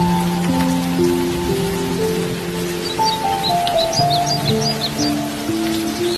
Bye.